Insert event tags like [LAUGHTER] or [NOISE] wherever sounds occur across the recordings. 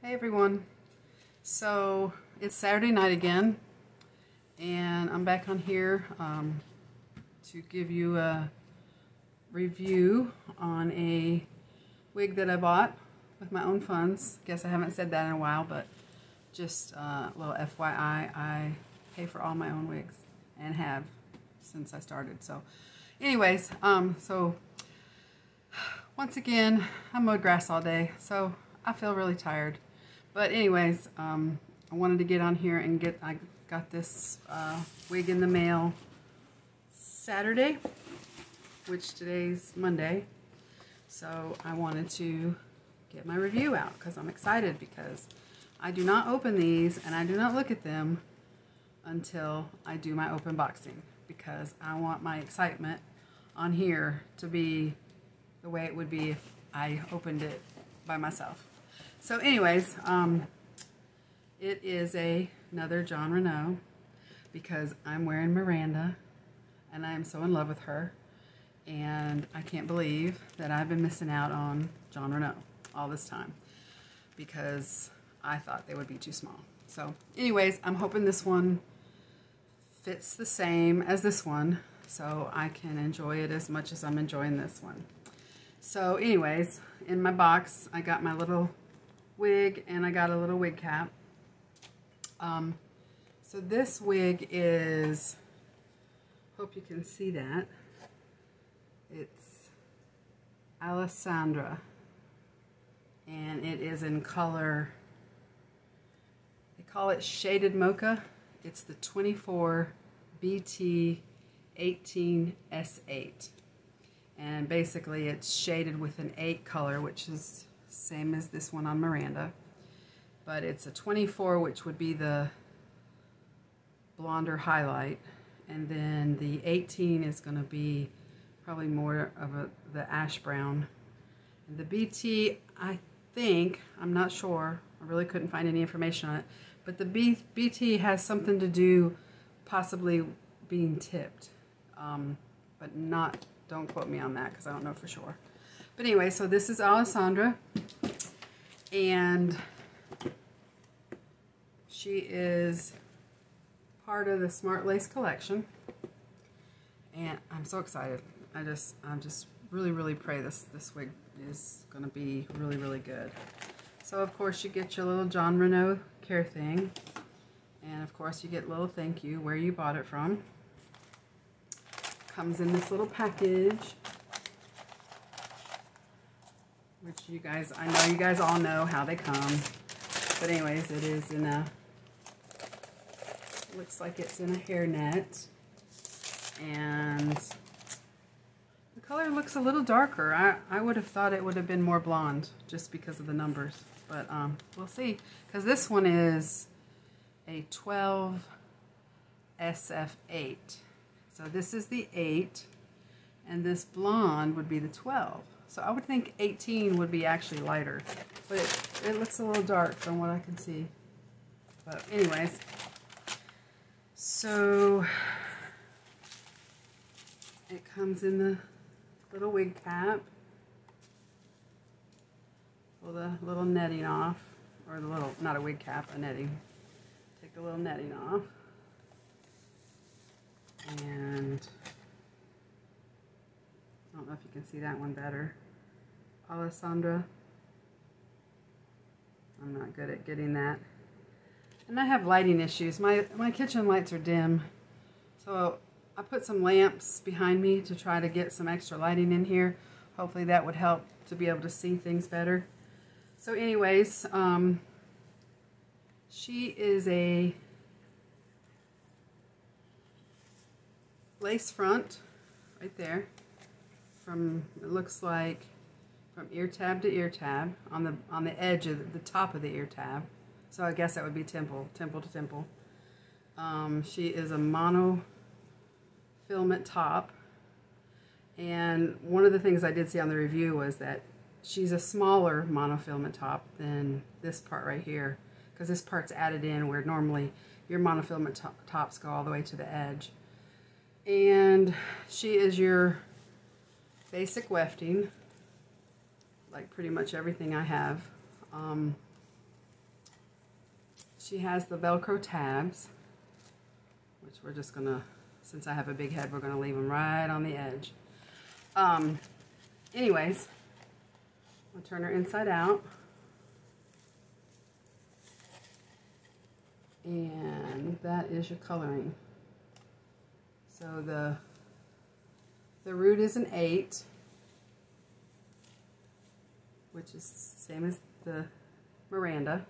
Hey everyone. So it's Saturday night again and I'm back on here um, to give you a review on a wig that I bought with my own funds. Guess I haven't said that in a while but just uh, a little FYI I pay for all my own wigs and have since I started. So anyways, um, so [SIGHS] once again I mowed grass all day so I feel really tired. But anyways, um, I wanted to get on here and get, I got this uh, wig in the mail Saturday, which today's Monday. So I wanted to get my review out because I'm excited because I do not open these and I do not look at them until I do my open boxing because I want my excitement on here to be the way it would be if I opened it by myself. So anyways, um, it is a, another Jon Renau because I'm wearing Miranda and I am so in love with her. And I can't believe that I've been missing out on Jon Renau all this time because I thought they would be too small. So anyways, I'm hoping this one fits the same as this one so I can enjoy it as much as I'm enjoying this one. So anyways, in my box, I got my little wig and I got a little wig cap. Um, so this wig is, hope you can see that. It's Alessandra and it is in color, they call it Shaded Mocha. It's the 24 BT 18S8 and basically it's shaded with an 8 color which is same as this one on Miranda. But it's a 24, which would be the blonder highlight. And then the 18 is going to be probably more of a, the ash brown. And the BT, I think, I'm not sure, I really couldn't find any information on it, but the B, BT has something to do possibly being tipped. Um, but not, don't quote me on that because I don't know for sure. But anyway, so this is Alessandra. And she is part of the Smart Lace collection. And I'm so excited. I just, I'm just really, really pray this, this wig is going to be really, really good. So, of course, you get your little Jon Renau care thing. And, of course, you get little thank you where you bought it from. Comes in this little package which you guys, I know you guys all know how they come. But anyways, it is in a, looks like it's in a hairnet. And the color looks a little darker. I, I would have thought it would have been more blonde just because of the numbers. But um, we'll see. Because this one is a 12 SF8. So this is the 8. And this blonde would be the 12. So I would think 18 would be actually lighter. But it, it looks a little dark from what I can see. But anyways. So it comes in the little wig cap. Pull the little netting off. Or the little, not a wig cap, a netting. Take the little netting off. And I don't know if you can see that one better. Alessandra. I'm not good at getting that. And I have lighting issues. My, my kitchen lights are dim. So I put some lamps behind me to try to get some extra lighting in here. Hopefully that would help to be able to see things better. So anyways, um, she is a lace front right there from, it looks like from ear tab to ear tab on the on the edge of the, top of the ear tab. So I guess that would be temple, temple to temple. Um, she is a mono filament top. And one of the things I did see on the review was that she's a smaller monofilament top than this part right here. Because this part's added in where normally your monofilament to tops go all the way to the edge. And she is your basic wefting, like pretty much everything I have. Um, she has the Velcro tabs, which we're just gonna, since I have a big head, we're gonna leave them right on the edge. Um, anyways, I'll turn her inside out. And that is your coloring. So the, the root is an eight, which is same as the Miranda.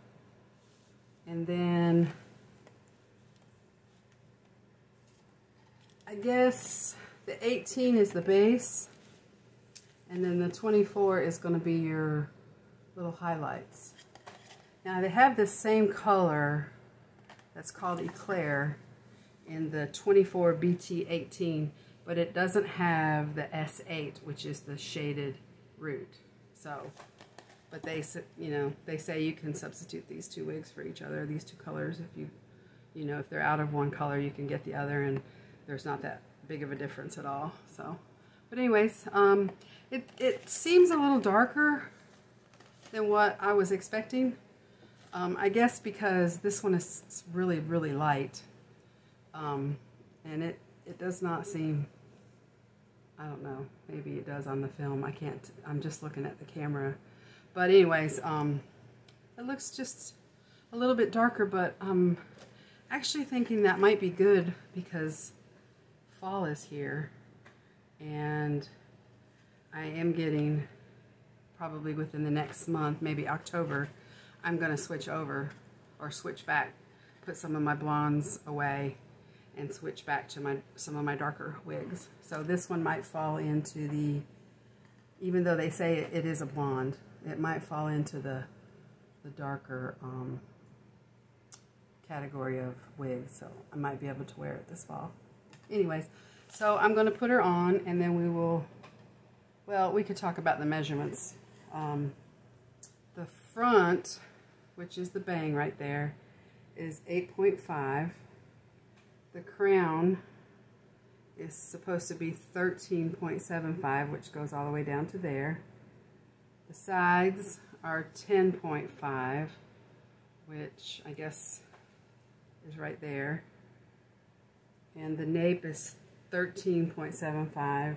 And then I guess the 18 is the base. And then the 24 is going to be your little highlights. Now they have the same color that's called Eclair in the 24 BT18, but it doesn't have the S8, which is the shaded root. So, but they, you know, they say you can substitute these two wigs for each other, these two colors. If you, you know, if they're out of one color, you can get the other, and there's not that big of a difference at all. So, but anyways, um, it, it seems a little darker than what I was expecting. Um, I guess because this one is really, really light. Um, and it, it does not seem, I don't know, maybe it does on the film. I can't, I'm just looking at the camera. But anyways, um, it looks just a little bit darker, but I'm actually thinking that might be good because fall is here. And I am getting, probably within the next month, maybe October, I'm going to switch over or switch back, put some of my blondes away and switch back to my some of my darker wigs. So this one might fall into the, even though they say it, it is a blonde, it might fall into the, the darker um, category of wigs. So I might be able to wear it this fall. Anyways, so I'm going to put her on and then we will, well, we could talk about the measurements. Um, the front, which is the bang right there, is 8.5. The crown is supposed to be 13.75, which goes all the way down to there. The sides are 10.5, which I guess is right there. And the nape is 13.75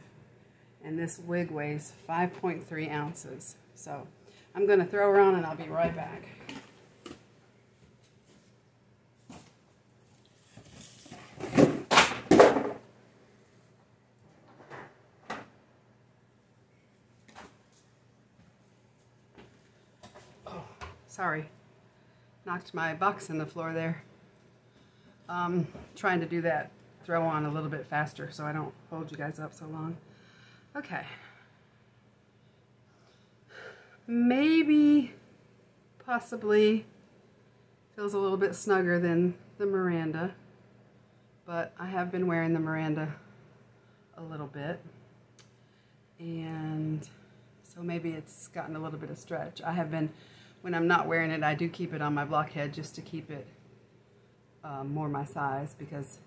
and this wig weighs 5.3 ounces. So I'm going to throw her on and I'll be right back. Sorry. Knocked my box in the floor there. Um, trying to do that throw on a little bit faster so I don't hold you guys up so long. Okay. Maybe, possibly, feels a little bit snugger than the Miranda, but I have been wearing the Miranda a little bit. And so maybe it's gotten a little bit of stretch. I have been, when I'm not wearing it, I do keep it on my blockhead just to keep it um, more my size because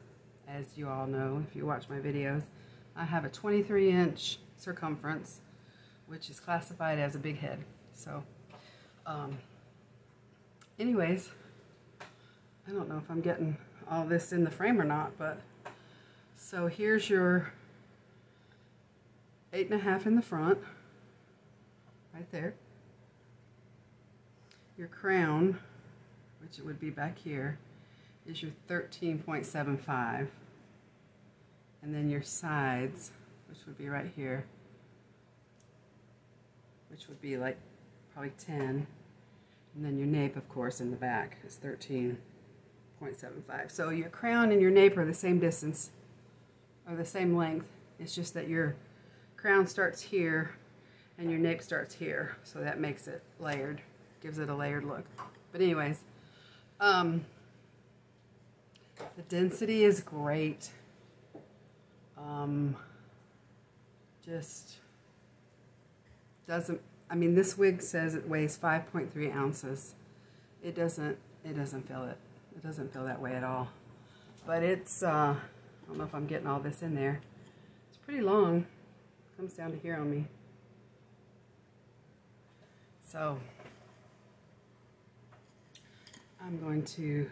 as you all know if you watch my videos. I have a 23 inch circumference, which is classified as a big head. So, um, anyways, I don't know if I'm getting all this in the frame or not, but so here's your eight and a half in the front, right there. Your crown, which it would be back here, is your 13.75. And then your sides, which would be right here, which would be like probably 10. And then your nape, of course, in the back is 13.75. So your crown and your nape are the same distance, or the same length. It's just that your crown starts here and your nape starts here. So that makes it layered, gives it a layered look. But anyways, um, the density is great. Um, just doesn't, I mean, this wig says it weighs 5.3 ounces. It doesn't, it doesn't feel it. It doesn't feel that way at all. But it's, uh, I don't know if I'm getting all this in there. It's pretty long. Comes down to here on me. So, I'm going to,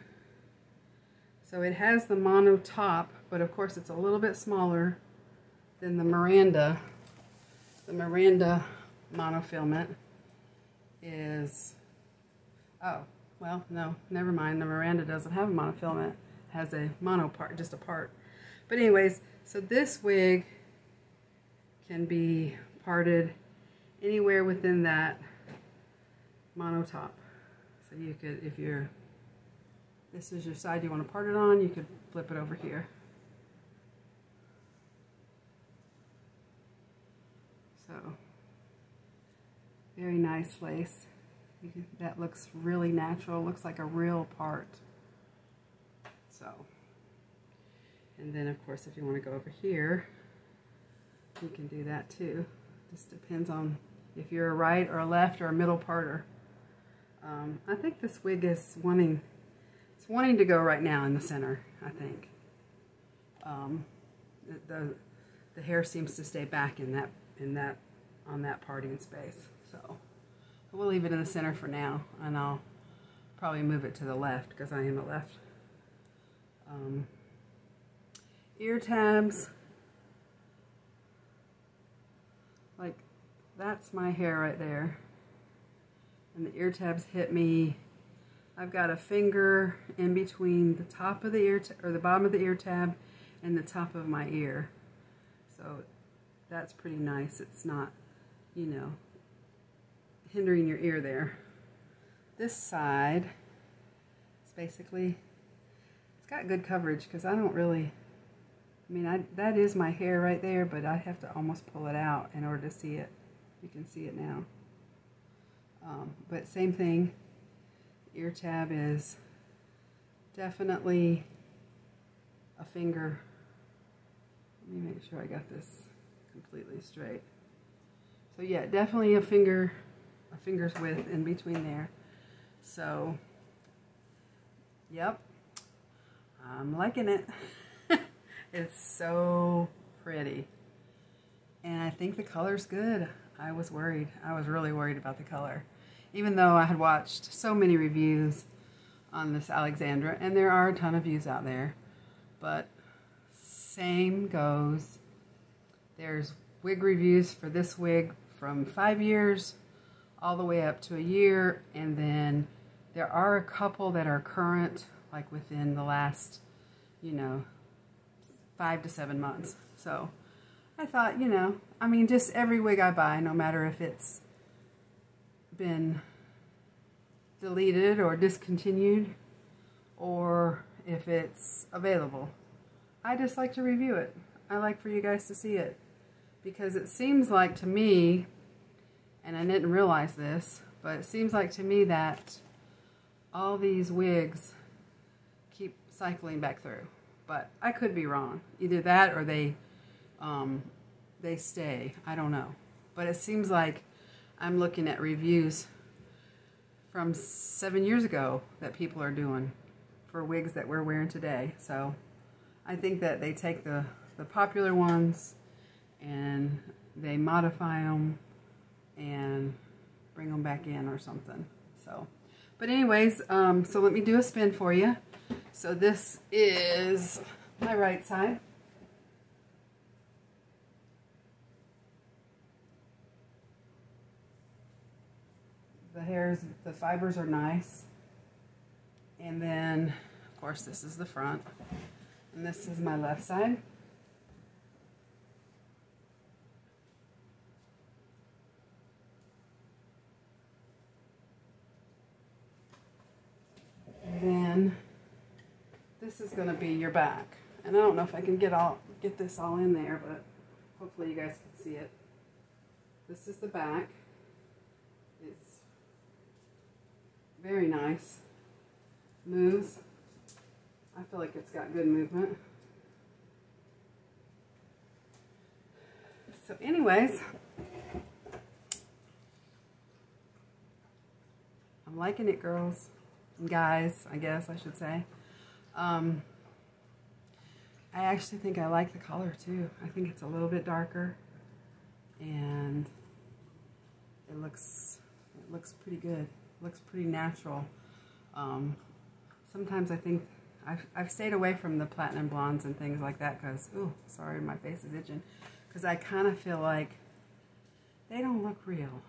so it has the mono top, but of course it's a little bit smaller than the Miranda. The Miranda monofilament is, oh, well, no, never mind. The Miranda doesn't have a monofilament. It has a mono part, just a part. But anyways, so this wig can be parted anywhere within that mono top. So you could, if you're, this is your side you want to part it on, you could flip it over here. So, very nice lace. Can, that looks really natural, looks like a real part. So, and then of course if you want to go over here, you can do that too. Just depends on if you're a right or a left or a middle parter. Um, I think this wig is wanting, wanting to go right now in the center, I think. Um, the, the, the hair seems to stay back in that, in that, on that parting space. So we'll leave it in the center for now and I'll probably move it to the left because I am a left. Um, ear tabs, like that's my hair right there and the ear tabs hit me. I've got a finger in between the top of the ear, or the bottom of the ear tab and the top of my ear. So that's pretty nice. It's not, you know, hindering your ear there. This side is basically, it's got good coverage because I don't really, I mean, I, that is my hair right there, but I have to almost pull it out in order to see it. You can see it now. Um, but same thing, ear tab is definitely a finger. Let me make sure I got this completely straight. So yeah, definitely a finger, a finger's width in between there. So, yep, I'm liking it. [LAUGHS] it's so pretty. And I think the color's good. I was worried. I was really worried about the color even though I had watched so many reviews on this Alessandra, and there are a ton of views out there, but same goes. There's wig reviews for this wig from five years all the way up to a year, and then there are a couple that are current, like within the last, you know, five to seven months. So I thought, you know, I mean, just every wig I buy, no matter if it's been deleted or discontinued or if it's available. I just like to review it. I like for you guys to see it because it seems like to me, and I didn't realize this, but it seems like to me that all these wigs keep cycling back through. But I could be wrong. Either that or they um, they stay. I don't know. But it seems like I'm looking at reviews from seven years ago that people are doing for wigs that we're wearing today. So I think that they take the, the popular ones and they modify them and bring them back in or something. So, but anyways, um, so let me do a spin for you. So this is my right side. The hairs, the fibers are nice. And then, of course, this is the front. And this is my left side. Then this is going to be your back. And I don't know if I can get all get this all in there, but hopefully you guys can see it. This is the back. Very nice. Moves. I feel like it's got good movement. So anyways, I'm liking it, girls guys, I guess I should say. Um, I actually think I like the color too. I think it's a little bit darker and it looks it looks pretty good looks pretty natural. Um, sometimes I think I've, I've stayed away from the platinum blondes and things like that because, ooh, sorry, my face is itching. Because I kind of feel like they don't look real.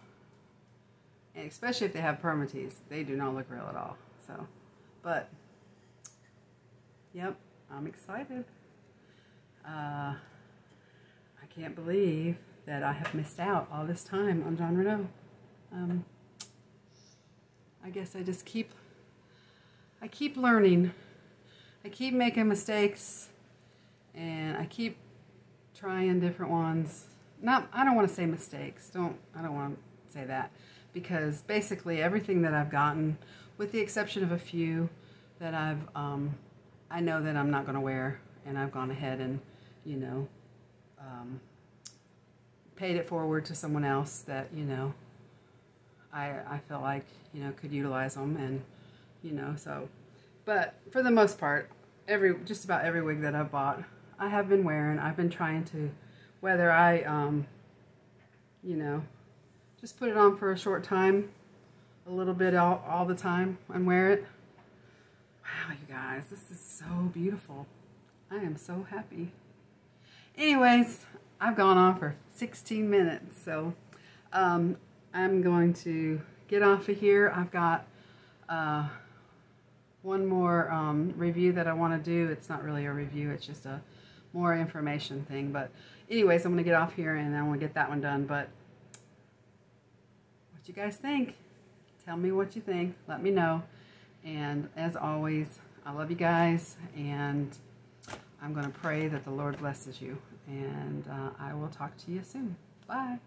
And especially if they have permatease. They do not look real at all. So, but, yep, I'm excited. Uh, I can't believe that I have missed out all this time on Jon Renau. Um, I guess I just keep, I keep learning. I keep making mistakes and I keep trying different ones. Not, I don't want to say mistakes. Don't, I don't want to say that because basically everything that I've gotten, with the exception of a few that I've, um, I know that I'm not going to wear and I've gone ahead and, you know, um, paid it forward to someone else that, you know, I, I feel like, you know, could utilize them and, you know, so but for the most part, every just about every wig that I've bought, I have been wearing. I've been trying to, whether I, um, you know, just put it on for a short time, a little bit all, all the time, and wear it. Wow, you guys, this is so beautiful. I am so happy. Anyways, I've gone on for 16 minutes, so um, I'm going to get off of here. I've got... Uh, one more um, review that I want to do. It's not really a review, it's just a more information thing. But anyways, I'm going to get off here and I want to get that one done. But what you guys think? Tell me what you think. Let me know. And as always, I love you guys and I'm going to pray that the Lord blesses you. And uh, I will talk to you soon. Bye.